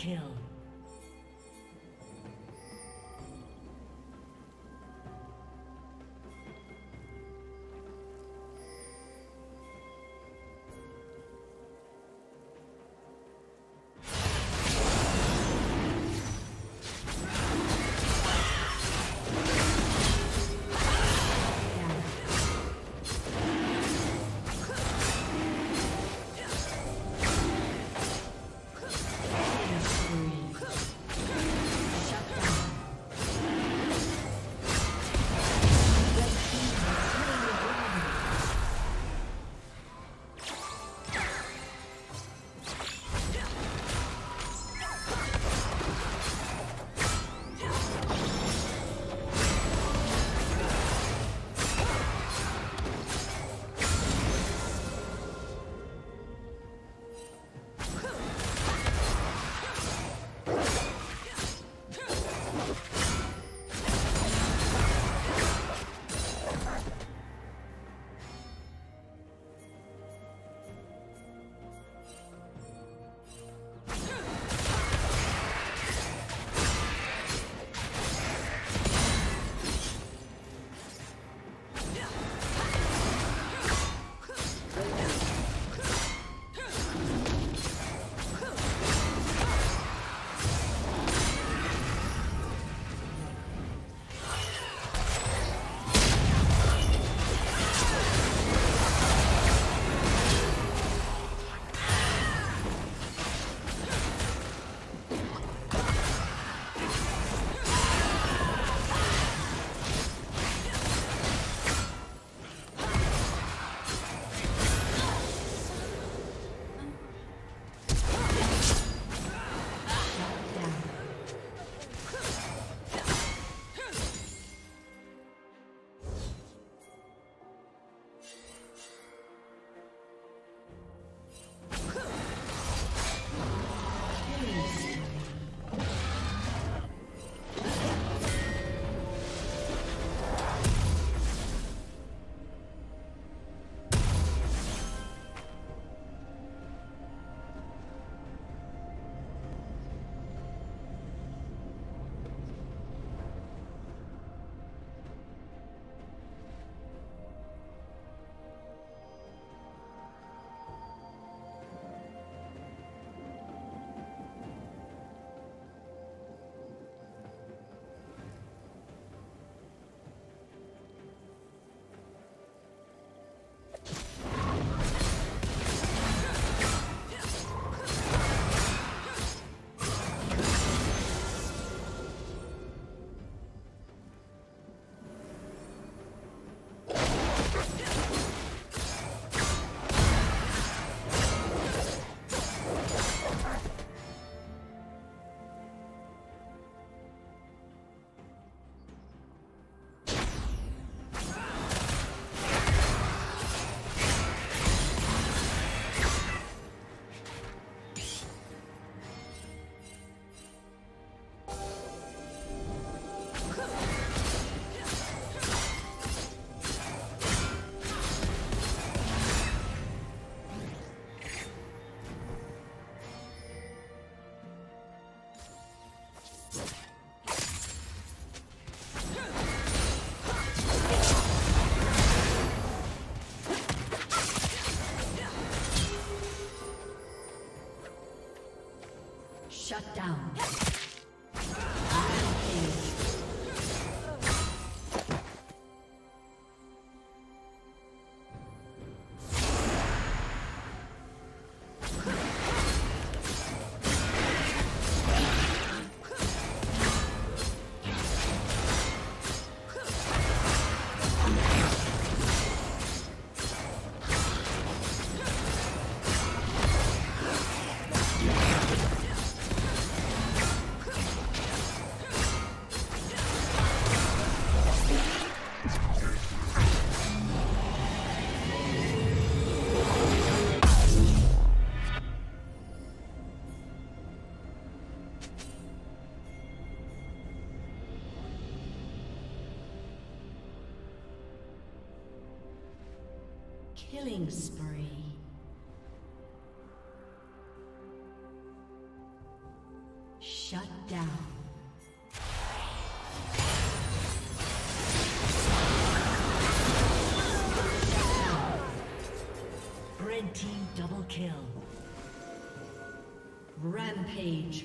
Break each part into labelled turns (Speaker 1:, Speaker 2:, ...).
Speaker 1: Kill. Shut down. Killing spree. Shut down. Red team double kill. Rampage.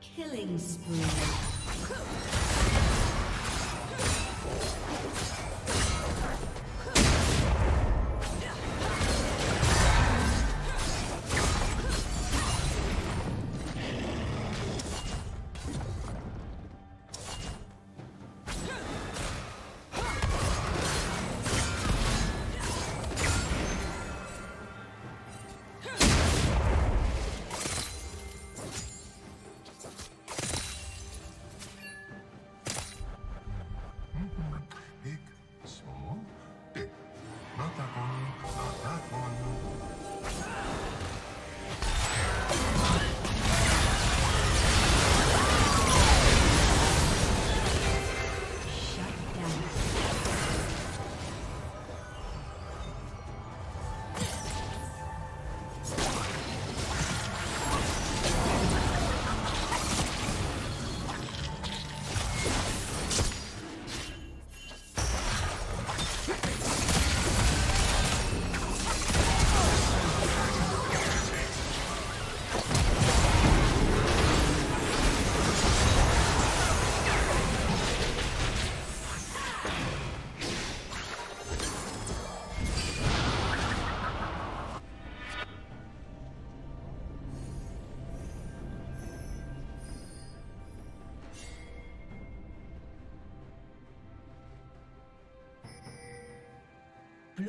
Speaker 1: Killing spree.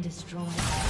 Speaker 1: destroyed.